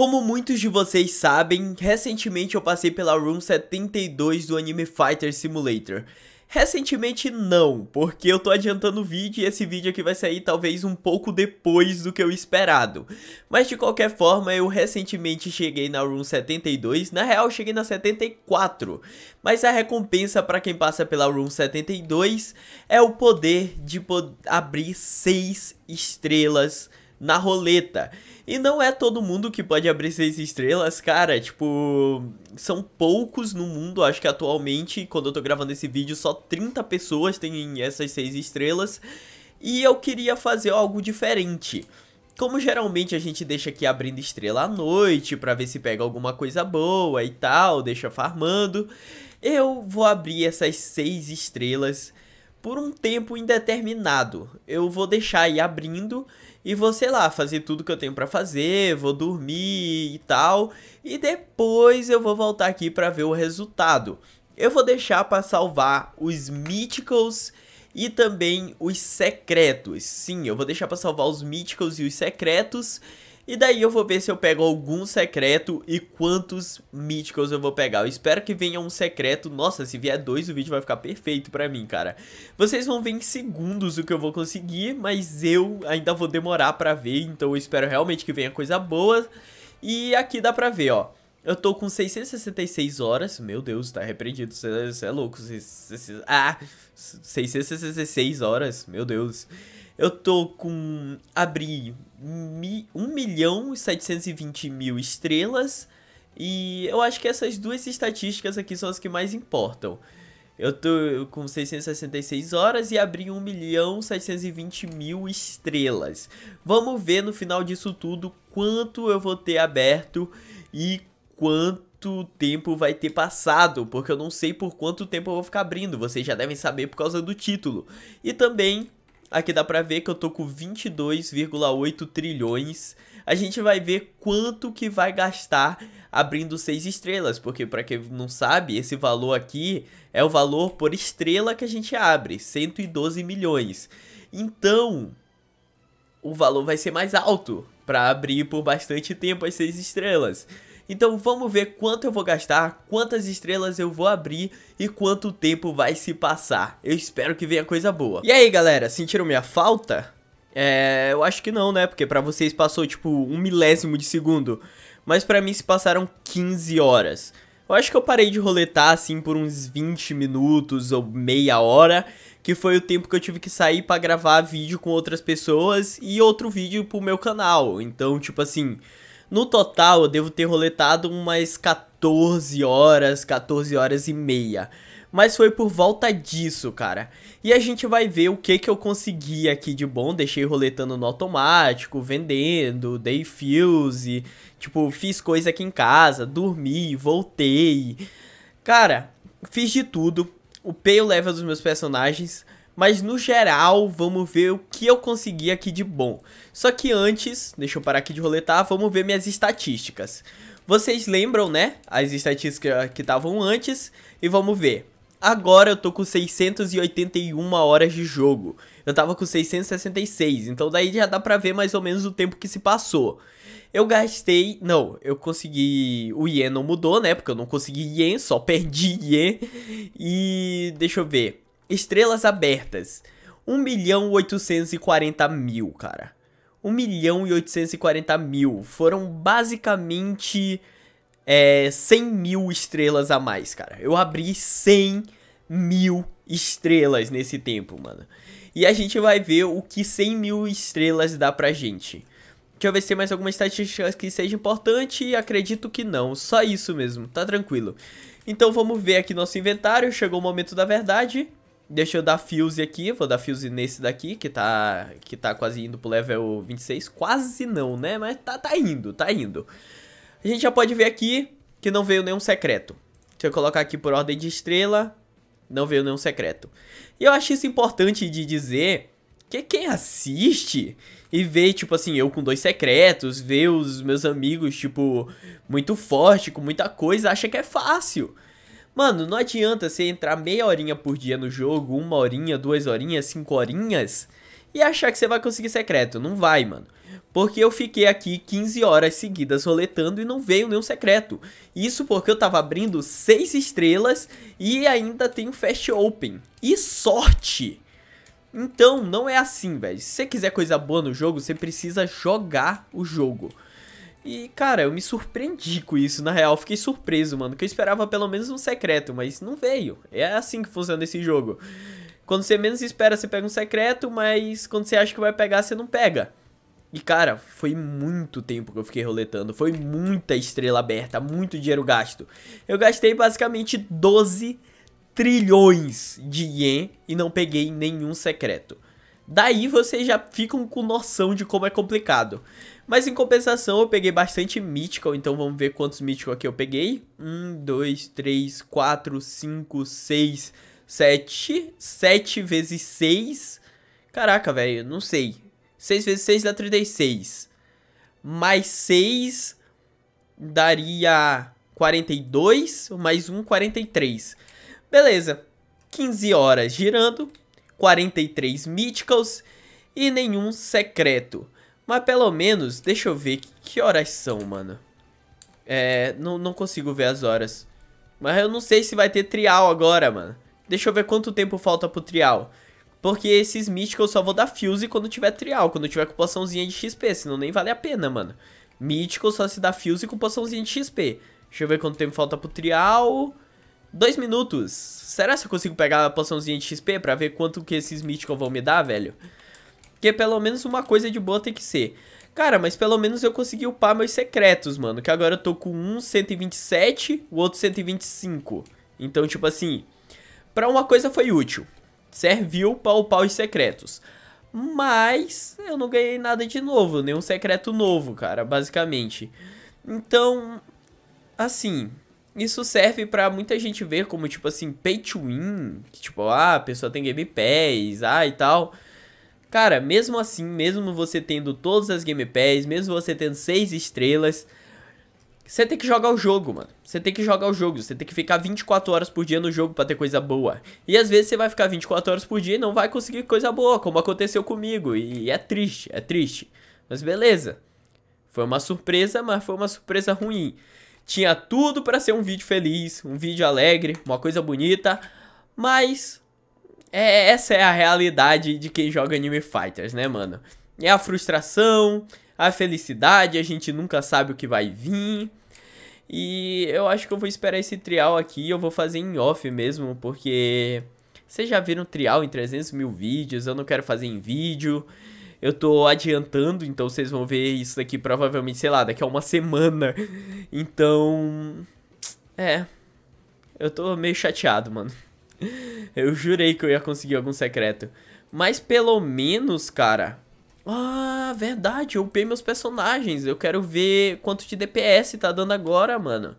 Como muitos de vocês sabem, recentemente eu passei pela Room 72 do Anime Fighter Simulator. Recentemente não, porque eu tô adiantando o vídeo e esse vídeo aqui vai sair talvez um pouco depois do que eu esperado. Mas de qualquer forma, eu recentemente cheguei na Room 72, na real cheguei na 74. Mas a recompensa para quem passa pela Room 72 é o poder de pod abrir 6 estrelas na roleta. E não é todo mundo que pode abrir seis estrelas, cara. Tipo, são poucos no mundo. Acho que atualmente, quando eu tô gravando esse vídeo, só 30 pessoas têm essas seis estrelas. E eu queria fazer algo diferente. Como geralmente a gente deixa aqui abrindo estrela à noite pra ver se pega alguma coisa boa e tal, deixa farmando. Eu vou abrir essas seis estrelas por um tempo indeterminado. Eu vou deixar aí abrindo e vou, sei lá, fazer tudo que eu tenho para fazer, vou dormir e tal, e depois eu vou voltar aqui para ver o resultado. Eu vou deixar para salvar os Mythicals e também os secretos. Sim, eu vou deixar para salvar os Mythicals e os secretos e daí eu vou ver se eu pego algum secreto e quantos míticos eu vou pegar. Eu espero que venha um secreto. Nossa, se vier dois, o vídeo vai ficar perfeito pra mim, cara. Vocês vão ver em segundos o que eu vou conseguir, mas eu ainda vou demorar pra ver. Então eu espero realmente que venha coisa boa. E aqui dá pra ver, ó. Eu tô com 666 horas. Meu Deus, tá repreendido. Você é louco. Ah, 666 horas. Meu Deus. Eu tô com... Abri 1 milhão e 720 mil estrelas. E eu acho que essas duas estatísticas aqui são as que mais importam. Eu tô com 666 horas e abri 1 milhão 720 mil estrelas. Vamos ver no final disso tudo quanto eu vou ter aberto e quanto tempo vai ter passado, porque eu não sei por quanto tempo eu vou ficar abrindo, vocês já devem saber por causa do título. E também Aqui dá pra ver que eu tô com 22,8 trilhões. A gente vai ver quanto que vai gastar abrindo 6 estrelas, porque para quem não sabe, esse valor aqui é o valor por estrela que a gente abre, 112 milhões. Então, o valor vai ser mais alto para abrir por bastante tempo as 6 estrelas. Então vamos ver quanto eu vou gastar, quantas estrelas eu vou abrir e quanto tempo vai se passar. Eu espero que venha coisa boa. E aí galera, sentiram minha falta? É, eu acho que não, né? Porque pra vocês passou tipo um milésimo de segundo. Mas pra mim se passaram 15 horas. Eu acho que eu parei de roletar assim por uns 20 minutos ou meia hora. Que foi o tempo que eu tive que sair pra gravar vídeo com outras pessoas e outro vídeo pro meu canal. Então, tipo assim, no total, eu devo ter roletado umas 14 horas, 14 horas e meia. Mas foi por volta disso, cara. E a gente vai ver o que que eu consegui aqui de bom. Deixei roletando no automático, vendendo, dei fuse. Tipo, fiz coisa aqui em casa, dormi, voltei. Cara, fiz de tudo. Upei o level dos meus personagens. Mas no geral, vamos ver o que eu consegui aqui de bom. Só que antes, deixa eu parar aqui de roletar, vamos ver minhas estatísticas. Vocês lembram, né, as estatísticas que estavam antes, e vamos ver. Agora eu tô com 681 horas de jogo. Eu tava com 666, então daí já dá pra ver mais ou menos o tempo que se passou. Eu gastei... Não, eu consegui... O Yen não mudou, né? Porque eu não consegui Yen, só perdi Yen. E... Deixa eu ver. Estrelas abertas. 1 milhão 840 mil, cara. 1 milhão e 840 mil. Foram basicamente é, 100 mil estrelas a mais, cara. Eu abri 100 mil estrelas nesse tempo, mano. E a gente vai ver o que 100 mil estrelas dá pra gente. Deixa eu ver se tem mais alguma estatística que seja importante. Acredito que não. Só isso mesmo. Tá tranquilo. Então vamos ver aqui nosso inventário. Chegou o momento da verdade. Deixa eu dar fuse aqui, vou dar fuse nesse daqui, que tá, que tá quase indo pro level 26. Quase não, né? Mas tá, tá indo, tá indo. A gente já pode ver aqui que não veio nenhum secreto. Deixa eu colocar aqui por ordem de estrela, não veio nenhum secreto. E eu acho isso importante de dizer que quem assiste e vê, tipo assim, eu com dois secretos, vê os meus amigos, tipo, muito forte, com muita coisa, acha que é fácil. Mano, não adianta você entrar meia horinha por dia no jogo, uma horinha, duas horinhas, cinco horinhas e achar que você vai conseguir secreto. Não vai, mano. Porque eu fiquei aqui 15 horas seguidas roletando e não veio nenhum secreto. Isso porque eu tava abrindo 6 estrelas e ainda tenho Fast Open. E sorte! Então, não é assim, velho. Se você quiser coisa boa no jogo, você precisa jogar o jogo. E, cara, eu me surpreendi com isso, na real. Fiquei surpreso, mano. Que eu esperava pelo menos um secreto, mas não veio. É assim que funciona esse jogo. Quando você menos espera, você pega um secreto, mas quando você acha que vai pegar, você não pega. E cara, foi muito tempo que eu fiquei roletando, foi muita estrela aberta, muito dinheiro gasto. Eu gastei basicamente 12 trilhões de ien e não peguei nenhum secreto. Daí vocês já ficam com noção de como é complicado. Mas em compensação eu peguei bastante Mythical, então vamos ver quantos Mythical aqui eu peguei. 1, 2, 3, 4, 5, 6, 7. 7 vezes 6. Caraca, velho, não sei. 6 vezes 6 dá 36. Mais 6 daria 42. Mais 1, 43. Beleza. 15 horas girando. 43 Mythicals. E nenhum secreto. Mas pelo menos, deixa eu ver que horas são, mano. É, não, não consigo ver as horas. Mas eu não sei se vai ter trial agora, mano. Deixa eu ver quanto tempo falta pro trial. Porque esses eu só vou dar fuse quando tiver trial, quando tiver com poçãozinha de XP, senão nem vale a pena, mano. Mítico só se dá fuse com poçãozinha de XP. Deixa eu ver quanto tempo falta pro trial. Dois minutos. Será que eu consigo pegar a poçãozinha de XP pra ver quanto que esses míticos vão me dar, velho? Porque pelo menos uma coisa de boa tem que ser. Cara, mas pelo menos eu consegui upar meus secretos, mano. Que agora eu tô com um 127, o outro 125. Então, tipo assim, pra uma coisa foi útil serviu para upar os secretos. Mas eu não ganhei nada de novo, nenhum secreto novo, cara, basicamente. Então, assim, isso serve para muita gente ver como, tipo assim, pay to win. Que, tipo, ah, a pessoa tem Game Pass, ah, e tal. Cara, mesmo assim, mesmo você tendo todas as Game Pass, mesmo você tendo 6 estrelas, você tem que jogar o jogo, mano. Você tem que jogar o jogo. Você tem que ficar 24 horas por dia no jogo pra ter coisa boa. E às vezes você vai ficar 24 horas por dia e não vai conseguir coisa boa, como aconteceu comigo. E é triste, é triste. Mas beleza. Foi uma surpresa, mas foi uma surpresa ruim. Tinha tudo pra ser um vídeo feliz, um vídeo alegre, uma coisa bonita. Mas é, essa é a realidade de quem joga Anime Fighters, né, mano? É a frustração, a felicidade, a gente nunca sabe o que vai vir. E eu acho que eu vou esperar esse trial aqui, eu vou fazer em off mesmo, porque vocês já viram trial em 300 mil vídeos, eu não quero fazer em vídeo. Eu tô adiantando, então vocês vão ver isso daqui provavelmente, sei lá, daqui a uma semana. Então, é, eu tô meio chateado, mano. Eu jurei que eu ia conseguir algum secreto. Mas pelo menos, cara, ah, verdade, eu upei meus personagens. Eu quero ver quanto de DPS tá dando agora, mano.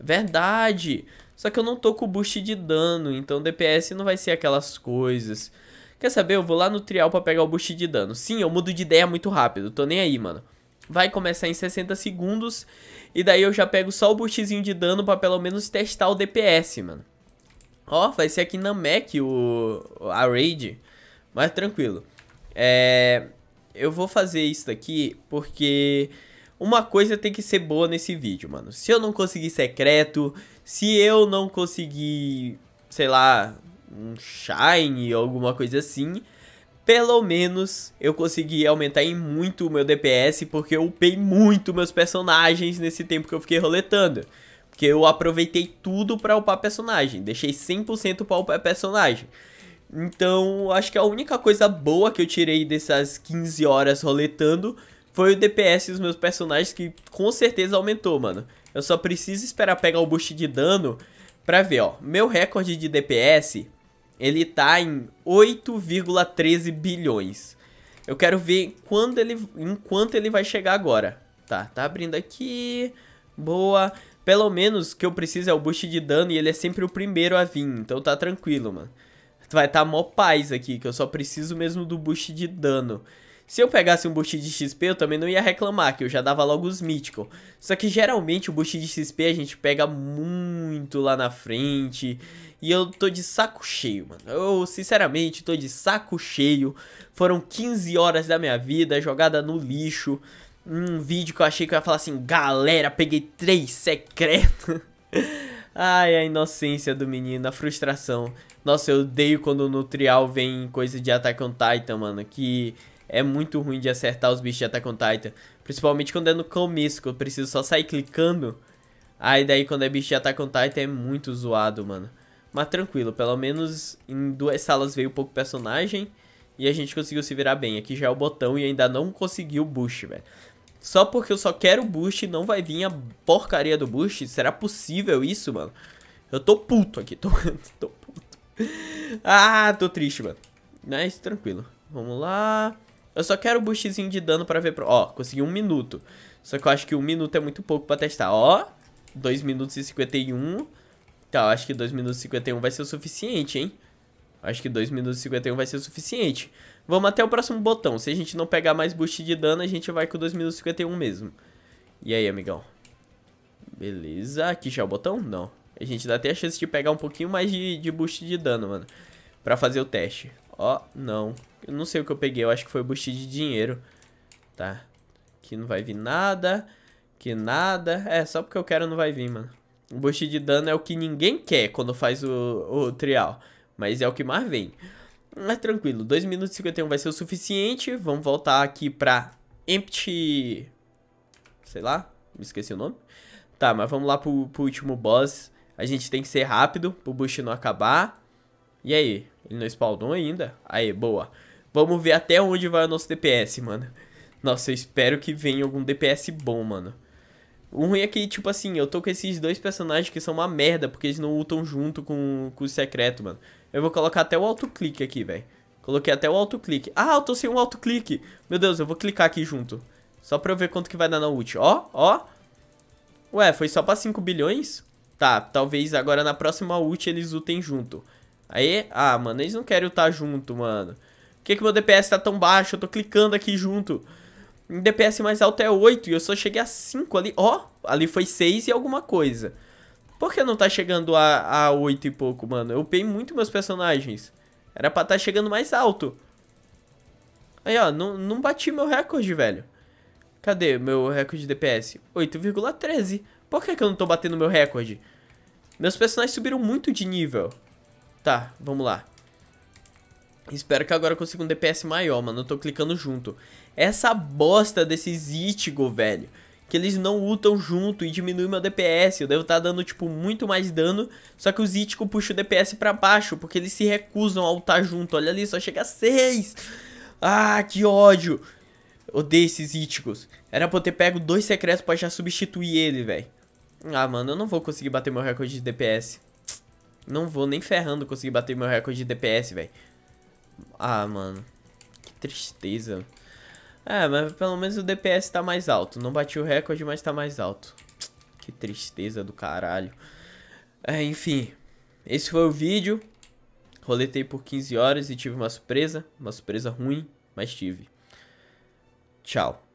Verdade. Só que eu não tô com boost de dano, então DPS não vai ser aquelas coisas. Quer saber? Eu vou lá no trial pra pegar o boost de dano. Sim, eu mudo de ideia muito rápido, tô nem aí, mano. Vai começar em 60 segundos, e daí eu já pego só o boostzinho de dano pra pelo menos testar o DPS, mano. Ó, vai ser aqui na Mac o, a raid, mas tranquilo. É, eu vou fazer isso daqui porque uma coisa tem que ser boa nesse vídeo, mano. Se eu não conseguir secreto, se eu não conseguir, sei lá, um shine ou alguma coisa assim, pelo menos eu consegui aumentar em muito o meu DPS porque eu upei muito meus personagens nesse tempo que eu fiquei roletando. Porque eu aproveitei tudo pra upar personagem, deixei 100% pra upar personagem. Então, acho que a única coisa boa que eu tirei dessas 15 horas roletando foi o DPS dos meus personagens, que com certeza aumentou, mano. Eu só preciso esperar pegar o boost de dano pra ver, ó. Meu recorde de DPS, ele tá em 8,13 bilhões. Eu quero ver quando ele, em quanto ele vai chegar agora. Tá, tá abrindo aqui. Boa. Pelo menos que eu preciso é o boost de dano e ele é sempre o primeiro a vir. Então tá tranquilo, mano vai estar tá mó paz aqui, que eu só preciso mesmo do boost de dano. Se eu pegasse um boost de XP, eu também não ia reclamar, que eu já dava logo os Mythical. Só que geralmente o boost de XP a gente pega muito lá na frente. E eu tô de saco cheio, mano. Eu, sinceramente, tô de saco cheio. Foram 15 horas da minha vida jogada no lixo. Um vídeo que eu achei que eu ia falar assim, galera, peguei três secretos. Ai, a inocência do menino, a frustração. Nossa, eu odeio quando no trial vem coisa de Attack on Titan, mano. Que é muito ruim de acertar os bichos de Attack on Titan. Principalmente quando é no começo, que eu preciso só sair clicando. Aí daí quando é bicho de Attack on Titan é muito zoado, mano. Mas tranquilo, pelo menos em duas salas veio pouco personagem. E a gente conseguiu se virar bem. Aqui já é o botão e ainda não conseguiu o boost, velho. Só porque eu só quero boost e não vai vir a porcaria do boost. Será possível isso, mano? Eu tô puto aqui, tô, tô puto. Ah, tô triste, mano. Mas tranquilo. Vamos lá. Eu só quero boostzinho de dano pra ver... Pro... Ó, consegui um minuto. Só que eu acho que um minuto é muito pouco pra testar. Ó, 2 minutos e 51. Tá, acho que 2 minutos e 51 vai ser o suficiente, hein? Acho que 2 minutos e 51 vai ser o suficiente. Vamos até o próximo botão. Se a gente não pegar mais boost de dano, a gente vai com 2 minutos e 51 mesmo. E aí, amigão? Beleza. Aqui já é o botão? Não. A gente dá até a chance de pegar um pouquinho mais de, de boost de dano, mano. Pra fazer o teste. Ó, não. Eu não sei o que eu peguei, eu acho que foi boost de dinheiro. Tá. Aqui não vai vir nada. Que nada. É, só porque eu quero não vai vir, mano. O boost de dano é o que ninguém quer quando faz o, o trial. Mas é o que mais vem. Mas tranquilo, 2 minutos e 51 vai ser o suficiente. Vamos voltar aqui pra Empty... Sei lá, me esqueci o nome. Tá, mas vamos lá pro, pro último boss. A gente tem que ser rápido pro boost não acabar. E aí? Ele não spawnou ainda? Aí, boa. Vamos ver até onde vai o nosso DPS, mano. Nossa, eu espero que venha algum DPS bom, mano. O ruim é que, tipo assim, eu tô com esses dois personagens que são uma merda, porque eles não lutam junto com, com o secreto, mano. Eu vou colocar até o autoclique aqui, velho. Coloquei até o autoclique. Ah, eu tô sem um autoclique. Meu Deus, eu vou clicar aqui junto. Só pra eu ver quanto que vai dar na ult. Ó, ó. Ué, foi só pra 5 bilhões? Tá, talvez agora na próxima ult eles lutem junto. Aí, ah, mano, eles não querem lutar junto, mano que, que meu DPS tá tão baixo? Eu tô clicando aqui junto. O DPS mais alto é 8 e eu só cheguei a 5 ali. Ó, oh, ali foi 6 e alguma coisa. Por que não tá chegando a, a 8 e pouco, mano? Eu upei muito meus personagens. Era pra tá chegando mais alto. Aí, ó, não, não bati meu recorde, velho. Cadê meu recorde de DPS? 8,13. Por que, que eu não tô batendo meu recorde? Meus personagens subiram muito de nível. Tá, vamos lá. Espero que agora eu consiga um DPS maior, mano. Eu tô clicando junto. Essa bosta desses Ichigo, velho. Que eles não lutam junto e diminui meu DPS. Eu devo estar tá dando, tipo, muito mais dano. Só que os Ichigo puxam o DPS pra baixo. Porque eles se recusam a lutar junto. Olha ali, só chega a 6. Ah, que ódio. Odeio esses Ichigos. Era pra eu ter pego dois secretos pra já substituir ele, velho. Ah, mano, eu não vou conseguir bater meu recorde de DPS. Não vou nem ferrando conseguir bater meu recorde de DPS, velho. Ah, mano. Que tristeza. É, mas pelo menos o DPS tá mais alto. Não bati o recorde, mas tá mais alto. Que tristeza do caralho. É, enfim. Esse foi o vídeo. Roletei por 15 horas e tive uma surpresa. Uma surpresa ruim, mas tive. Tchau.